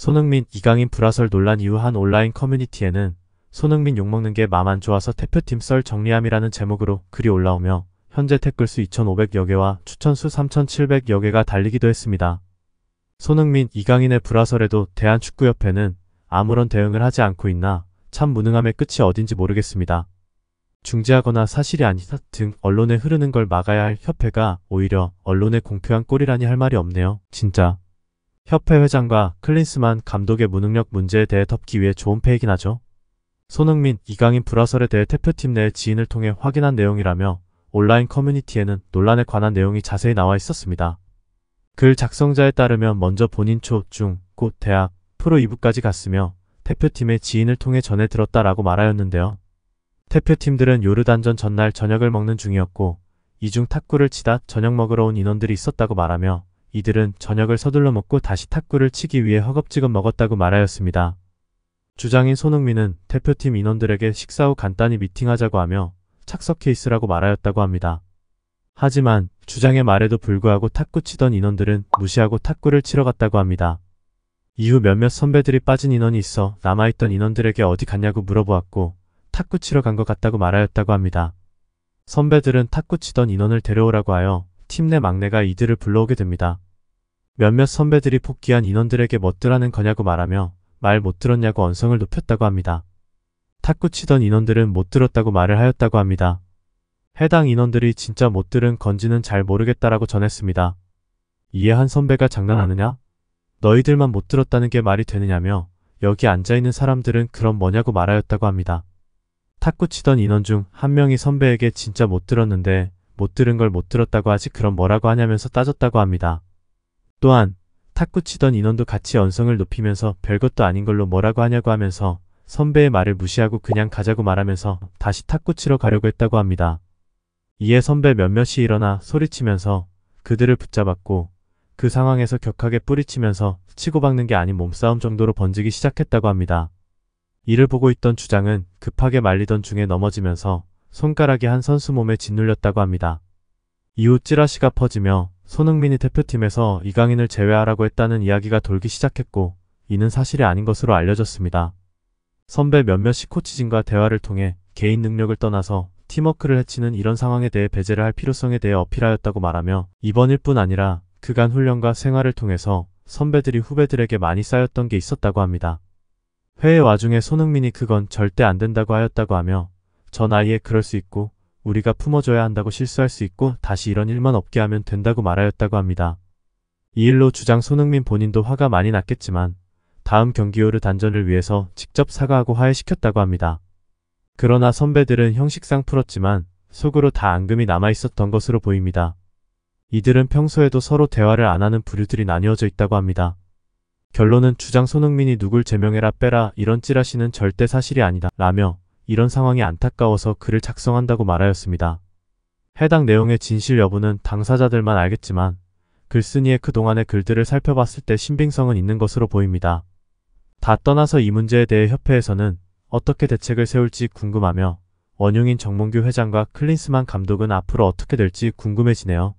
손흥민, 이강인 불화설 논란 이후 한 온라인 커뮤니티에는 손흥민 욕먹는 게 맘 안 좋아서 대표팀 썰 정리함이라는 제목으로 글이 올라오며 현재 댓글 수 2,500여 개와 추천 수 3,700여 개가 달리기도 했습니다. 손흥민, 이강인의 불화설에도 대한축구협회는 아무런 대응을 하지 않고 있나 참 무능함의 끝이 어딘지 모르겠습니다. 중재하거나 사실이 아니다 등 언론에 흐르는 걸 막아야 할 협회가 오히려 언론에 공표한 꼴이라니 할 말이 없네요. 진짜. 협회 회장과 클린스만 감독의 무능력 문제에 대해 덮기 위해 좋은 패이긴 하죠. 손흥민, 이강인 불화설에 대해 대표팀 내 지인을 통해 확인한 내용이라며 온라인 커뮤니티에는 논란에 관한 내용이 자세히 나와 있었습니다. 글 작성자에 따르면 먼저 본인 초, 중, 고, 대학, 프로 2부까지 갔으며 대표팀의 지인을 통해 전해 들었다라고 말하였는데요. 대표팀들은 요르단전 전날 저녁을 먹는 중이었고 이중 탁구를 치다 저녁 먹으러 온 인원들이 있었다고 말하며 이들은 저녁을 서둘러 먹고 다시 탁구를 치기 위해 허겁지겁 먹었다고 말하였습니다. 주장인 손흥민은 대표팀 인원들에게 식사 후 간단히 미팅하자고 하며 착석해 있으라고 말하였다고 합니다. 하지만 주장의 말에도 불구하고 탁구 치던 인원들은 무시하고 탁구를 치러 갔다고 합니다. 이후 몇몇 선배들이 빠진 인원이 있어 남아있던 인원들에게 어디 갔냐고 물어보았고 탁구 치러 간 것 같다고 말하였다고 합니다. 선배들은 탁구 치던 인원을 데려오라고 하여 팀 내 막내가 이들을 불러오게 됩니다. 몇몇 선배들이 복귀한 인원들에게 멋들하는 거냐고 말하며 말 못 들었냐고 언성을 높였다고 합니다. 탁구 치던 인원들은 못 들었다고 말을 하였다고 합니다. 해당 인원들이 진짜 못 들은 건지는 잘 모르겠다라고 전했습니다. 이에 한 선배가 장난하느냐? 너희들만 못 들었다는 게 말이 되느냐며 여기 앉아있는 사람들은 그럼 뭐냐고 말하였다고 합니다. 탁구 치던 인원 중 한 명이 선배에게 진짜 못 들었는데 못 들은 걸 못 들었다고 하지 그럼 뭐라고 하냐면서 따졌다고 합니다. 또한 탁구 치던 인원도 같이 언성을 높이면서 별것도 아닌 걸로 뭐라고 하냐고 하면서 선배의 말을 무시하고 그냥 가자고 말하면서 다시 탁구 치러 가려고 했다고 합니다. 이에 선배 몇몇이 일어나 소리치면서 그들을 붙잡았고 그 상황에서 격하게 뿌리치면서 치고박는 게 아닌 몸싸움 정도로 번지기 시작했다고 합니다. 이를 보고 있던 주장은 급하게 말리던 중에 넘어지면서 손가락이 한 선수 몸에 짓눌렸다고 합니다. 이후 찌라시가 퍼지며 손흥민이 대표팀에서 이강인을 제외하라고 했다는 이야기가 돌기 시작했고 이는 사실이 아닌 것으로 알려졌습니다. 선배 몇몇이 코치진과 대화를 통해 개인 능력을 떠나서 팀워크를 해치는 이런 상황에 대해 배제를 할 필요성에 대해 어필하였다고 말하며 이번 일뿐 아니라 그간 훈련과 생활을 통해서 선배들이 후배들에게 많이 쌓였던 게 있었다고 합니다. 회의 와중에 손흥민이 그건 절대 안 된다고 하였다고 하며 저 나이에 그럴 수 있고 우리가 품어줘야 한다고 실수할 수 있고 다시 이런 일만 없게 하면 된다고 말하였다고 합니다. 이 일로 주장 손흥민 본인도 화가 많이 났겠지만 다음 경기요르 단전을 위해서 직접 사과하고 화해시켰다고 합니다. 그러나 선배들은 형식상 풀었지만 속으로 다 앙금이 남아있었던 것으로 보입니다. 이들은 평소에도 서로 대화를 안 하는 부류들이 나뉘어져 있다고 합니다. 결론은 주장 손흥민이 누굴 제명해라 빼라 이런 찌라시는 절대 사실이 아니다 라며 이런 상황이 안타까워서 글을 작성한다고 말하였습니다. 해당 내용의 진실 여부는 당사자들만 알겠지만 글쓴이의 그동안의 글들을 살펴봤을 때 신빙성은 있는 것으로 보입니다. 다 떠나서 이 문제에 대해 협회에서는 어떻게 대책을 세울지 궁금하며 원흉인 정몽규 회장과 클린스만 감독은 앞으로 어떻게 될지 궁금해지네요.